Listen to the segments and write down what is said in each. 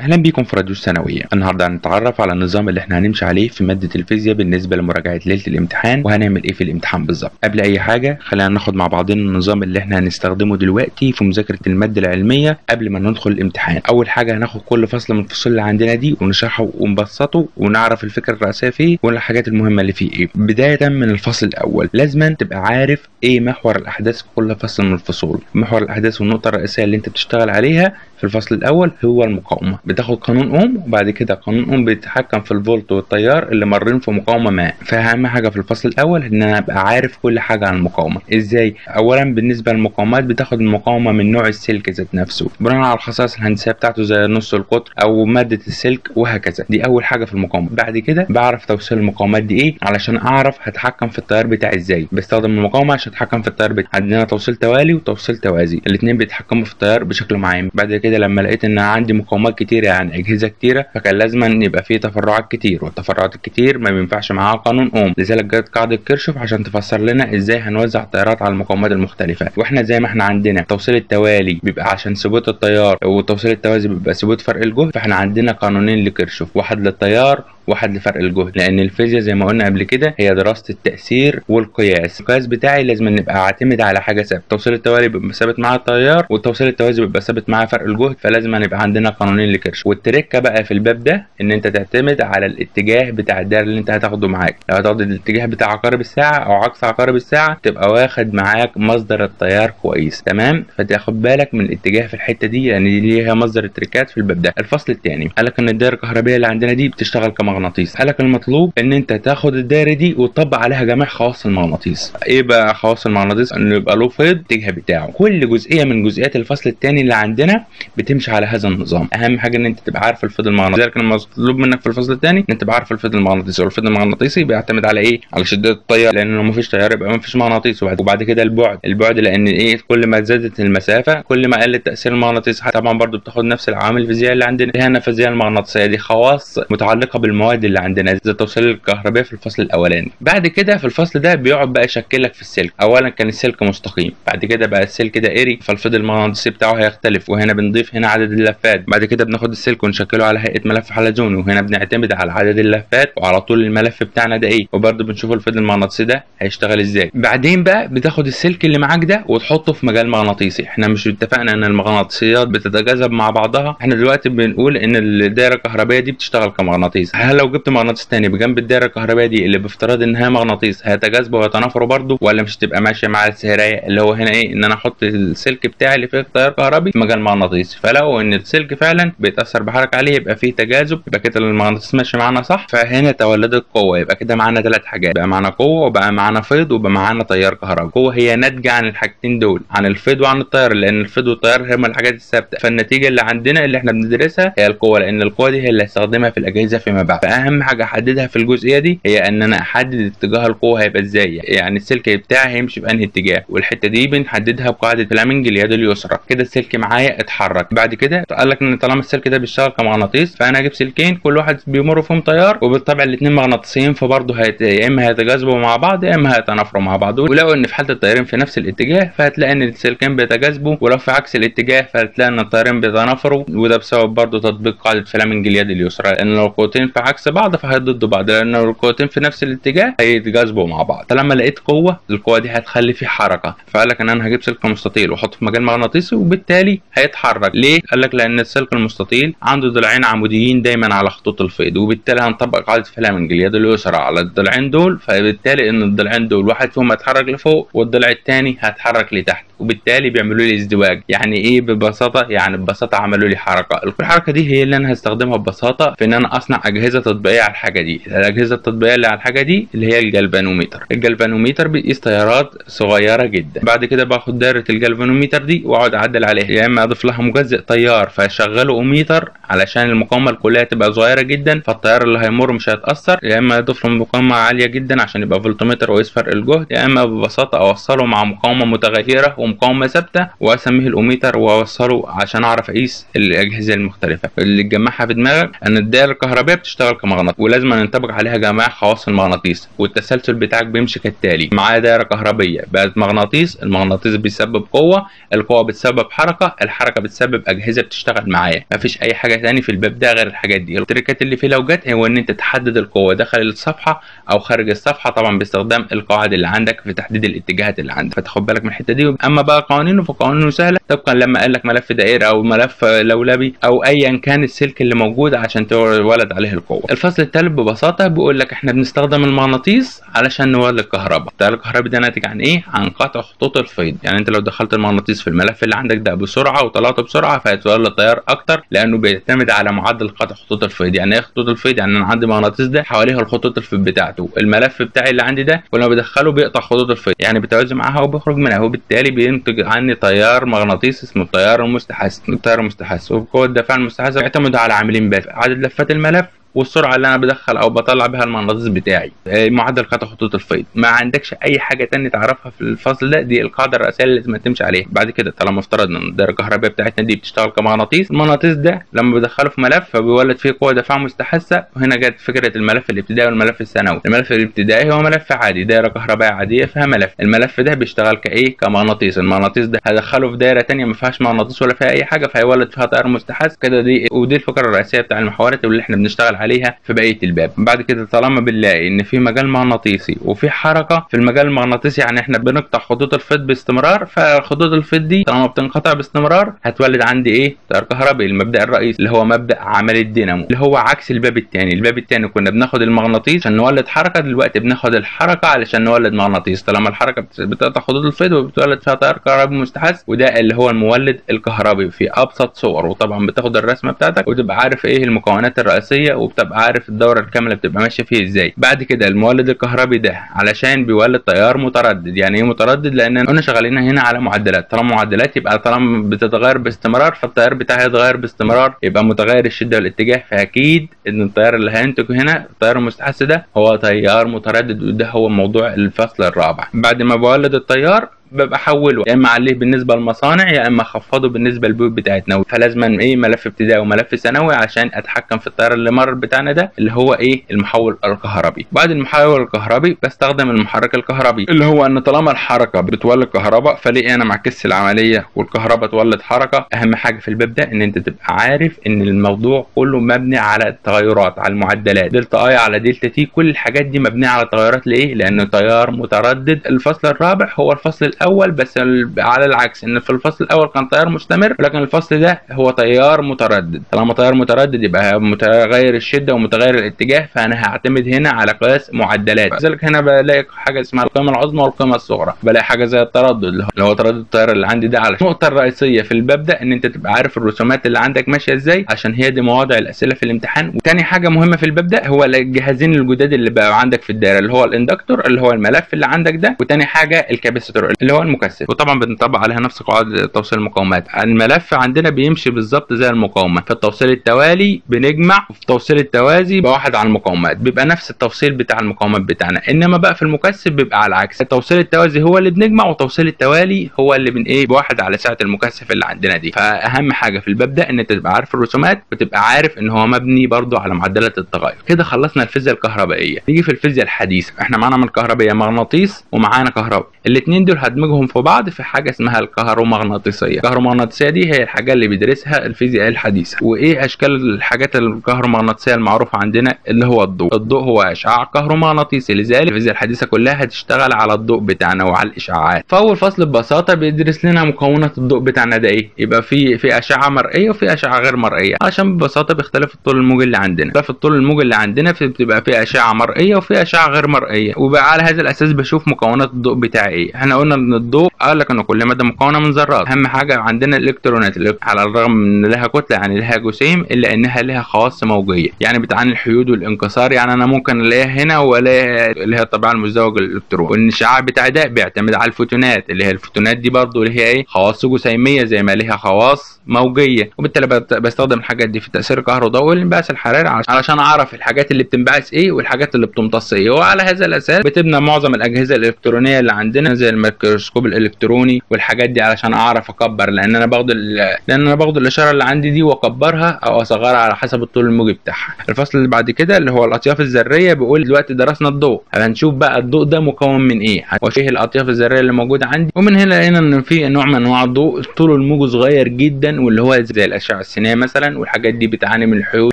أهلا بيكم في راديو الثانوية. النهارده هنتعرف على النظام اللي إحنا هنمشي عليه في مادة الفيزياء بالنسبة لمراجعة ليلة الامتحان وهنعمل إيه في الامتحان بالظبط. قبل أي حاجة خلينا ناخد مع بعضنا النظام اللي إحنا هنستخدمه دلوقتي في مذاكرة المادة العلمية قبل ما ندخل الامتحان. أول حاجة هناخد كل فصل من الفصول اللي عندنا دي ونشرحه ونبسطه ونعرف الفكرة الرئيسية فيه والحاجات المهمة اللي فيه إيه. بداية من الفصل الأول لازما تبقى عارف إيه محور الأحداث في كل فصل من الفصول. محور الأحداث والنقطة الرئيسية اللي أنت بتشتغل عليها في الفصل الأول هو المقاومة. بتاخد قانون اوم وبعد كده قانون اوم بيتحكم في الفولت والتيار اللي مارين في مقاومة ما. فأهم حاجة في الفصل الأول إن أنا أبقى عارف كل حاجة عن المقاومة. إزاي؟ اولا بالنسبة للمقاومات بتاخد المقاومة من نوع السلك ذات نفسه. بناء على الخصائص الهندسية بتاعته زي نص القطر أو مادة السلك وهكذا. دي أول حاجة في المقاومة. بعد كده بعرف توصيل المقاومات دي إيه؟ علشان أعرف هتحكم في التيار بتاعي إزاي. بستخدم المقاومة عشان أتحكم في التيار بتاعي. عندنا توصيل توالي وتوصيل توازي. الاثنين بيتحكموا في التيار بشكل معين. بعد كده لما لقيت إن عندي مقاومات كتيرة يعني أجهزة كتيرة. فكان لازم أن يبقى فيه تفرعات كتير والتفرعات الكتير ما بينفعش معاها قانون أوم. لذلك جت قاعدة كيرشوف عشان تفسر لنا إزاي هنوزع التيارات على المقاومات المختلفة. وإحنا زي ما إحنا عندنا توصيل التوالي بيبقى عشان ثبوت التيار وتوصيل التوازي بيبقى ثبوت فرق الجهد. فإحنا عندنا قانونين لكيرشوف. واحد للتيار واحد لفرق الجهد. لأن الفيزياء زي ما قلنا قبل كده هي دراسة التأثير والقياس. القياس بتاعي لازم نبقى اعتمد على حاجة ثابتة. توصيل التوالي بيبقى ثابت مع التيار والتوصيل التوازي بيبقى ثابت مع فرق الجهد. فلازم يبقى عندنا قانونين لكيرش والتركه بقى في الباب ده إن أنت تعتمد على الاتجاه بتاع الدايره اللي أنت هتاخده معاك. لو هتاخد الاتجاه بتاع عقارب الساعة أو عكس عقارب الساعة تبقى واخد معاك مصدر التيار كويس. تمام؟ فتاخد بالك من الاتجاه في الحتة دي. لأن دي ليها مصدر التركات في الباب ده. الفصل الثاني قال لك إن الدايره الكهربائية اللي عندنا دي بتشتغل كمغناطيس قال لك المطلوب إن أنت تاخد الدايرة دي وتطبق عليها جميع خواص المغناطيس. إيه بقى خواص المغناطيس؟ انه يبقى له فيض الاتجاه بتاعه. كل جزئية من جزئيات الفصل الثاني اللي عندنا بتمشي على هذا النظام. أهم حاجة إن أنت تبقى عارف الفيض المغناطيسي. لذلك المطلوب منك في الفصل الثاني إن أنت تبقى عارف الفيض المغناطيسي. والفيض المغناطيسي بيعتمد على إيه؟ على شدة التيار لأن لو مفيش تيار يبقى مفيش مغناطيس. وبعد, وبعد كده البعد. البعد لأن إيه؟ كل ما زادت المسافة كل ما قل التاثير المغناطيسي طبعا برضو بتاخد نفس العوامل الفيزيائية اللي عندنا. هي النفاذيه المغناطيسية؟ دي خواص متعلقة بالمواد اللي عندنا زي توصيل الكهربائيه في الفصل الأولاني. بعد كده في الفصل ده بيقعد بقى يشكل لك في السلك. اولا كان السلك مستقيم. بعد كده بقى السلك دائري فالفيض المغناطيسي بتاعه هيختلف. وهنا بنضيف هنا عدد اللفات. بعد كده بناخد السلك ونشكله على هيئة ملف حلزوني وهنا بنعتمد على عدد اللفات. وعلى طول الملف بتاعنا ده إيه؟ وبرده بنشوف الفيض المغناطيسي ده هيشتغل إزاي. بعدين بقى بتاخد السلك اللي معاك ده وتحطه في مجال مغناطيسي. إحنا مش اتفقنا إن المغناطيسيات بتتجاذب مع بعضها. إحنا دلوقتي بنقول إن الدائره الكهربائيه دي بتشتغل كمغناطيس. هل لو جبت مغناطيس تاني بجنب الدائرة الكهربائية دي اللي بافتراض إنها مغناطيس هيتجاذبوا ويتنافروا برضه؟ ولا مش هتبقى ماشية مع السهرية اللي هو هنا إيه إن أنا أحط السلك بتاعي اللي فيه تيار كهربي في مجال مغناطيسي فلو إن السلك فعلا بيتأثر بحركة عليه يبقى فيه تجاذب يبقى كده المغناطيس ماشي معانا صح؟ فهنا تولدت قوه يبقى كده معانا ثلاث حاجات بقى معانا قوة وبقى معانا فيض وبقى معانا تيار كهربي. القوة هي ناتجة عن الحاجتين دول عن الفيض وعن التيار لأن الفيض والتيار هما الحاجات الثابتة. فالنتيجة اللي عندنا اللي إحنا بندرسها هي القوة لأن القوة دي هي اللي هستخدمها في الأجهزة فيما بعد. فاهم حاجة أحددها في الجزئية دي هي إن أنا أحدد اتجاه القوة هيبقى إزاي. يعني السلك بتاعي هيمشي في أنهي اتجاه والحتة دي بنحددها بقاعدة فلامنج اليد اليسرى. كده السلك معايا اتحرك. بعد كده قال لك إن طالما السلك ده بيشتغل كمغناطيس فأنا أجيب سلكين كل واحد بيمر فيهم تيار وبالطبع الاثنين مغناطيسيين فبرضه هيت... يا إما هيتجاذبوا مع بعض يا إما هيتنافروا مع بعض. ولو إن في حالة التيارين في نفس الاتجاه فهتلاقي إن السلكين بيتجاذبوا ولو في عكس الاتجاه فهتلاقي إن التيارين بيتنافروا. وده بسبب برضه تطبيق قاعدة فلامنج اليد اليسرى. لأن لو القوتين في بعض فهيضدوا بعض لأن القوتين في نفس الاتجاه هيتجاذبوا مع بعض. فلما لقيت قوة القوة دي هتخلي في حركة. فقال لك إن أنا هجيب سلك مستطيل وأحطه في مجال مغناطيسي وبالتالي هيتحرك. ليه؟ قال لك لأن السلك المستطيل عنده ضلعين عموديين دايما على خطوط الفيض وبالتالي هنطبق قاعدة فلامنج اليد اليسرى على الضلعين دول فبالتالي إن الضلعين دول واحد فيهم هيتحرك لفوق والضلع الثاني هيتحرك لتحت وبالتالي بيعملوا لي ازدواج. يعني إيه؟ ببساطة يعني ببساطة عملوا لي حركة. الحركة دي هي اللي أنا هستخدمها ببساطة في إن أنا أصنع أجهزة تطبيقيه على الحاجة دي. الأجهزة التطبيقية اللي على الحاجة دي اللي هي الجلفانوميتر الجلفانوميتر بيقيس تيارات صغيرة جدا. بعد كده باخد دايرة الجلفانوميتر دي وأقعد أعدل عليها. يا إما أضيف لها مجزئ تيار فأشغله أميتر علشان المقاومة الكلية تبقى صغيرة جدا فالتيار اللي هيمر مش هيتأثر. يا إما أضيف له مقاومة عالية جدا عشان يبقى فولتمتر ويقيس فرق الجهد. يا إما ببساطة أوصله مع مقاومة متغيرة ومقاومة ثابتة وأسميه الأوميتر وأوصله عشان أعرف أقيس الأجهزة المختلفة. اللي تجمعها في دماغك إن الدائرة الكهربائية بتشتغل كمغناطيس. ولازم نطبق عليها جميع خواص المغناطيس. والتسلسل بتاعك بيمشي كالتالي. معايا دايره كهربية. بقت مغناطيس المغناطيس بيسبب قوة القوة بتسبب حركة الحركة بتسبب أجهزة بتشتغل معايا. مفيش أي حاجة تاني في الباب ده غير الحاجات دي. ال tricks اللي فيه لو جت هو إن أنت تحدد القوة داخل الصفحة أو خارج الصفحة طبعا باستخدام القواعد اللي عندك في تحديد الاتجاهات اللي عندك. فتاخد بالك من الحتة دي. أما بقى قوانينه فقوانينه سهلة. طبقا لما قال لك ملف دائري أو ملف لولبي أو ايا كان السلك اللي موجود عشان تولد عليه القوة. الفصل الثالث ببساطة بيقول لك إحنا بنستخدم المغناطيس علشان نولد كهرباء التيار الكهربي ده ناتج عن إيه؟ عن قطع خطوط الفيض. يعني أنت لو دخلت المغناطيس في الملف اللي عندك ده بسرعة وطلعته بسرعة فهيتولد تيار أكتر لأنه بيعتمد على معدل قطع خطوط الفيض. يعني إيه خطوط الفيض؟ يعني أنا عندي مغناطيس ده حواليه الخطوط الفيض بتاعته. الملف بتاعي اللي عندي ده كل ما بدخله بيقطع خطوط الفيض. يعني بيتوازي معاها وبيخرج منها وبالتالي بينتج عني تيار مغناطيسي اسمه التيار المستحث التيار المستحث وبقوه الدفع المستحث يعتمد على عاملين بس. عدد لفات الملف والسرعة اللي أنا بدخل أو بطلع بها المغناطيس بتاعي. معدل قطع خطوط الفيض. ما عندكش أي حاجة تانية تعرفها في الفصل ده؟ دي القاعدة الرئيسية اللي لازم تمشي عليها. بعد كده طالما افترضنا إن الدائرة الكهربائية بتاعتنا دي بتشتغل كمغناطيس المغناطيس ده لما بدخله في ملف فبيولد فيه قوة دفع مستحثه وهنا جت فكرة الملف الابتدائي والملف الثانوي. الملف الابتدائي هو ملف عادي دائرة كهربائية عادية فيها ملف. الملف ده بيشتغل كإيه؟ كمغناطيس. المغناطيس ده هدخله في دائرة تانية ما فيهاش مغناطيس ولا فيها أي حاجة فهيولد فيها تيار مستحث كده دي ودي الفكرة الرئيسية بتاع المحاورات اللي إحنا بنشتغل عليها في بقية الباب. بعد كده طالما بنلاقي إن في مجال مغناطيسي وفي حركة في المجال المغناطيسي يعني إحنا بنقطع خطوط الفيض باستمرار فخطوط الفيض دي طالما بتنقطع باستمرار هتولد عندي إيه؟ تيار كهربي المبدأ الرئيسي اللي هو مبدأ عمل الدينامو اللي هو عكس الباب الثاني الباب الثاني كنا بناخد المغناطيس عشان نولد حركة دلوقتي بناخد الحركة علشان نولد مغناطيس. طالما الحركة بتقطع خطوط الفيض وبتولد فيها تيار كهربي مستحث وده اللي هو المولد الكهربي في أبسط صور. وطبعا بتاخد الرسمة بتاعتك وتبقى عارف إيه المكونات الرئيسية وبتبقى عارف الدورة الكاملة بتبقى ماشية فيه إزاي؟ بعد كده المولد الكهربي ده علشان بيولد تيار متردد. يعني إيه متردد؟ لأن قلنا شغالين هنا على معدلات. طالما معدلات يبقى طالما بتتغير باستمرار فالتيار بتاعي هيتغير باستمرار يبقى متغير الشدة والاتجاه. فأكيد إن التيار اللي هينتج هنا التيار المستحث ده هو تيار متردد وده هو موضوع الفصل الرابع. بعد ما بولد التيار بحوله يا إما اعليه بالنسبة للمصانع يا إما أخفضه بالنسبة للبيوت بتاعتنا. فلازم إيه ملف ابتدائي وملف ثانوي عشان أتحكم في التيار اللي مر بتاعنا ده اللي هو إيه المحول الكهربي. بعد المحول الكهربي بستخدم المحرك الكهربي اللي هو إن طالما الحركة بتولد كهرباء فليه أنا معكسش العملية والكهرباء تولد حركة؟ أهم حاجة في الباب ده إن أنت تبقى عارف إن الموضوع كله مبني على التغيرات على المعدلات. delta I على delta t كل الحاجات دي مبنية على تغيرات ليه لأنه تيار متردد. الفصل الرابع هو الفصل الأول بس على العكس إن في الفصل الأول كان تيار مستمر ولكن الفصل ده هو تيار متردد. طالما تيار متردد يبقى متغير الشدة ومتغير الاتجاه فأنا هعتمد هنا على قياس معدلات. لذلك هنا بلاقي حاجة اسمها القيمة العظمى والقيمة الصغرى. بلاقي حاجة زي التردد اللي هو تردد التيار اللي عندي ده على النقطة الرئيسية في الباب ده إن أنت تبقى عارف الرسومات اللي عندك ماشية إزاي عشان هي دي مواضع الأسئلة في الامتحان. وتاني حاجة مهمة في الباب ده هو الجهازين الجداد اللي بقى عندك في الدايرة اللي هو الإندكتور اللي هو الملف اللي عندك ده وتاني حاجة الكاباسيتور اللي هو المكثف. وطبعا بنطبق عليها نفس قواعد توصيل المقاومات. الملف عندنا بيمشي بالظبط زي المقاومة. في التوصيل التوالي بنجمع وفي التوصيل التوازي بواحد على المقاومات. بيبقى نفس التوصيل بتاع المقاومات بتاعنا. إنما بقى في المكثف بيبقى على العكس. التوصيل التوازي هو اللي بنجمع والتوصيل التوالي هو اللي بن إيه بواحد على سعه المكثف اللي عندنا دي. فأهم حاجة في الباب ده إن انت تبقى عارف الرسومات وتبقى عارف إن هو مبني برضو على معدلات التغير. كده خلصنا الفيزياء الكهربائية. نيجي في الفيزياء الحديثة. إحنا معانا من الكهربائية مغناطيس ومعانا كهرباء. الاثنين دول هدمجهم في بعض في حاجة اسمها الكهرومغناطيسية. الكهرومغناطيسية دي هي الحاجة اللي بيدرسها الفيزياء الحديثة. وإيه أشكال الحاجات الكهرومغناطيسية المعروفة عندنا؟ اللي هو الضوء. الضوء هو إشعاع كهرومغناطيسي. لذلك الفيزياء الحديثة كلها هتشتغل على الضوء بتاعنا وعلى الإشعاعات. فأول فصل ببساطة بيدرس لنا مكونات الضوء بتاعنا ده إيه؟ يبقى في في أشعة مرئية وفي أشعة غير مرئية. عشان ببساطة بيختلف الطول الموجي اللي عندنا. ففي الطول الموجي اللي عندنا في بتبقى في أشعة مرئية وفي أشعة غير مرئية. وبقى على هذا الأساس بشوف مكونات الضوء بتاعي إيه. إحنا قلنا ان الضوء قال لك ان كل ماده مكونة من ذرات. أهم حاجة عندنا الإلكترونات على الرغم من لها كتلة يعني لها جسيم إلا إنها لها خواص موجية. يعني بتعاني الحيود والانكسار. يعني أنا ممكن الاقيها هنا والاقيها اللي هي الطبيعه المزدوجه للالكترون والإشعاع بتاع ده بيعتمد على الفوتونات اللي هي الفوتونات دي برضو اللي هي إيه؟ خواص جسيمية زي ما لها خواص موجية. وبالتالي بستخدم الحاجات دي في التاثير الكهروضوئي والانبعاث الحراري علشان أعرف الحاجات اللي بتنبعث إيه والحاجات اللي بتمتص إيه. وعلى هذا الأساس بتبنى معظم الأجهزة الإلكترونية اللي عندنا زي الميكرو الميكروسكوب الإلكتروني والحاجات دي علشان أعرف أكبر لأن أنا باخد لأن أنا باخد الإشارة اللي عندي دي وأكبرها أو أصغرها على حسب الطول الموجي بتاعها. الفصل اللي بعد كده اللي هو الأطياف الذرية بيقول دلوقتي درسنا الضوء. هنشوف بقى الضوء ده مكون من إيه؟ وفيه الأطياف الذرية اللي موجوده عندي. ومن هنا لقينا إن في نوع من أنواع الضوء طوله الموجي صغير جدا واللي هو زي الأشعة السينية مثلا والحاجات دي بتعاني من الحيود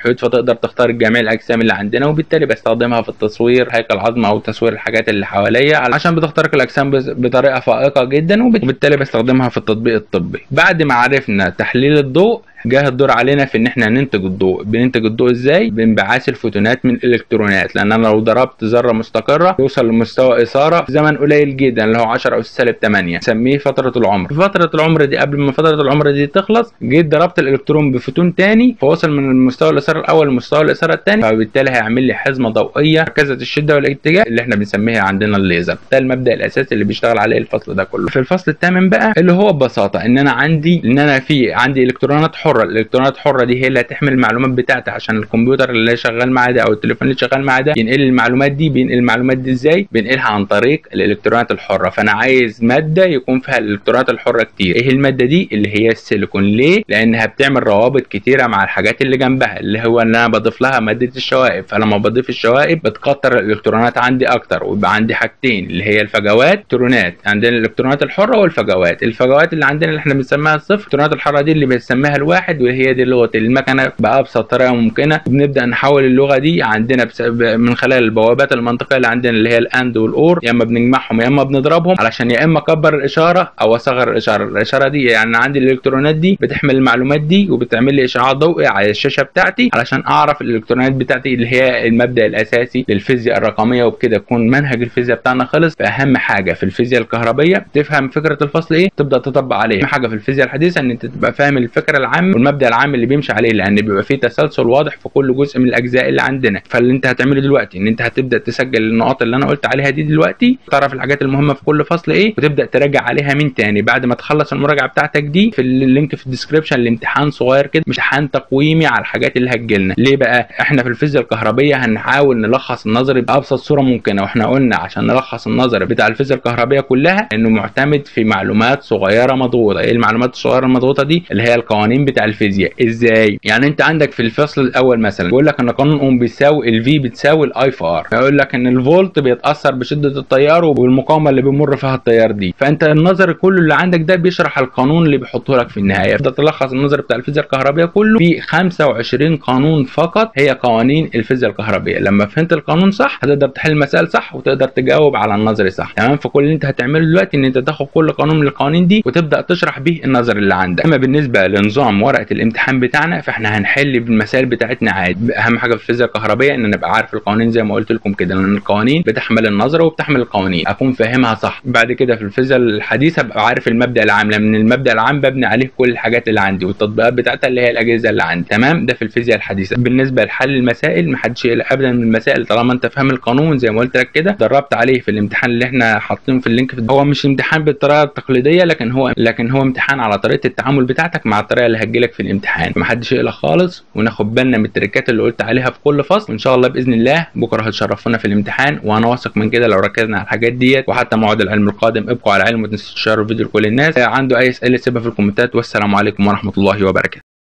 الحيود فتقدر تخترق جميع الأجسام اللي عندنا وبالتالي بستخدمها في التصوير هيكل عظم أو تصوير الحاجات اللي حواليا عشان بتخترق الأجسام بطريقة فائقه جدا وبالتالي بستخدمها في التطبيق الطبي. بعد ما عرفنا تحليل الضوء جه الدور علينا في إن إحنا ننتج الضوء. بننتج الضوء إزاي؟ بانبعاث الفوتونات من الإلكترونات. لأن أنا لو ضربت ذرة مستقرة يوصل لمستوى إثارة في زمن قليل جدا اللي هو 10 اس سالب 8 نسميه فترة العمر. في فترة العمر دي قبل ما فترة العمر دي تخلص جيت ضربت الإلكترون بفوتون تاني فوصل من المستوى الإثارة الأول لمستوى الإثارة الثاني فبالتالي هيعمل لي حزمة ضوئية مركزة الشدة والاتجاه اللي إحنا بنسميها عندنا الليزر. ده المبدأ الأساسي اللي بيشتغل عليه الفصل ده كله. في الفصل الثامن بقى اللي هو ببساطة إن أنا عندي إن أنا في عندي إلكترونات حرة. الإلكترونات الحره دي هي اللي هتحمل المعلومات بتاعتي عشان الكمبيوتر اللي شغال معاه ده أو التليفون اللي شغال معاه ده ينقل المعلومات دي بينقل المعلومات دي إزاي؟ بينقلها عن طريق الإلكترونات الحرة. فأنا عايز مادة يكون فيها الإلكترونات الحرة كتير. إيه المادة دي؟ اللي هي السيليكون. ليه؟ لأنها بتعمل روابط كتيرة مع الحاجات اللي جنبها اللي هو إن أنا بضيف لها مادة الشوائب. فلما بضيف الشوائب بتكتر الإلكترونات عندي أكتر ويبقى عندي حاجتين اللي هي الفجوات الكترونات عندنا الإلكترونات الحرة والفجوات. الفجوات اللي عندنا اللي إحنا بنسميها الصفر الالكترونات الحرة دي اللي بنسميها الواحد. وهي دي لغة المكنة بابسط طريقه ممكنة. وبنبدا نحول اللغة دي عندنا من خلال البوابات المنطقية اللي عندنا اللي هي ال AND وال OR. يا إما بنجمعهم يا إما بنضربهم علشان يا إما أكبر الإشارة أو أصغر الإشارة. الإشارة دي يعني عندي الإلكترونات دي بتحمل المعلومات دي وبتعمل لي إشعاع ضوئي على الشاشة بتاعتي علشان أعرف الإلكترونات بتاعتي اللي هي المبدأ الأساسي للفيزياء الرقمية وبكده يكون منهج الفيزياء بتاعنا خلص. فأهم حاجة في الفيزياء الكهربية تفهم فكرة الفصل إيه؟ تبدأ تطبق عليه. حاجة في الفيزياء الحديثة إن أنت تبقى فاهم الفكرة العامة والمبدأ العام اللي بيمشي عليه لأن بيبقى فيه تسلسل واضح في كل جزء من الأجزاء اللي عندنا. فاللي انت هتعمله دلوقتي ان انت هتبدأ تسجل النقاط اللي أنا قلت عليها دي دلوقتي تعرف الحاجات المهمة في كل فصل إيه وتبدأ تراجع عليها من تاني. بعد ما تخلص المراجعة بتاعتك دي في ال link في ال description لامتحان صغير كده امتحان تقويمي على الحاجات اللي هتجيلنا. ليه بقى؟ إحنا في الفيزياء الكهربية هنحاول نلخص النظري بأبسط صورة ممكنة وإحنا قلنا عشان نلخص النظري بتاع الفيزياء الكهربية كلها إنه معتمد في معلومات صغيرة مضغوطة. إيه المعلومات الصغيرة المضغوطة دي؟ اللي هي القوانين بتاع الفيزياء. إزاي؟ يعني أنت عندك في الفصل الأول مثلا بيقول لك إن قانون اوم بيساوي ال V بتساوي ال I في R يقول لك إن الفولت بيتأثر بشدة التيار والمقاومة اللي بيمر فيها التيار دي. فأنت النظري كله اللي عندك ده بيشرح القانون اللي بيحطه لك في النهاية. تقدر تلخص النظري بتاع الفيزياء الكهربية كله في 25 قانون فقط هي قوانين الفيزياء الكهربية. لما فهمت القانون صح هتقدر تحل المسائل صح وتقدر تجاوب على النظري صح. تمام؟ فكل اللي أنت هتعمله دلوقتي إن أنت تاخد كل قانون من القوانين دي وتبدأ تشرح به النظري اللي عندك. أما بالنسبة لنظام ورقة الامتحان بتاعنا فإحنا هنحل بالمسائل بتاعتنا عادي. أهم حاجة في الفيزياء الكهربية إن نبقى عارف القوانين زي ما قلت لكم كده لأن القوانين بتحل النظري وبتحل القوانين. أكون فاهمها صح. بعد كده في الفيزياء الحديثة أبقى عارف المبدأ العام لأن المبدأ العام ببني عليه كل الحاجات اللي عندي والتطبيقات بتاعتها اللي هي الأجهزة اللي عندي. تمام؟ ده في الفيزياء الحديثة. بالنسبة لحل المسائل محدش يقلق ابدا من المسائل. طالما أنت فاهم القانون زي ما قلت لك كده دربت عليه في الامتحان اللي إحنا حاطينه في ال link في هو مش امتحان بالطريقة التقليدية لكن هو لكن هو امتحان على طريقة التعامل بتاعتك مع الطريقة اللي هتجيلك في الامتحان. فمحدش يقلق خالص وناخد بالنا من التريكات اللي قلت عليها في كل فصل. وإن شاء الله بإذن الله بكرة هتشرفونا في الامتحان وأنا واثق من كده لو ركزنا على الحاجات ديت. وحتى موعد العلم القادم ابقوا على علم وتنسوا تشاركوا الفيديو لكل الناس. عنده أي أسئلة سيبها في الكومنتات. والسلام عليكم ورحمة الله وبركاته.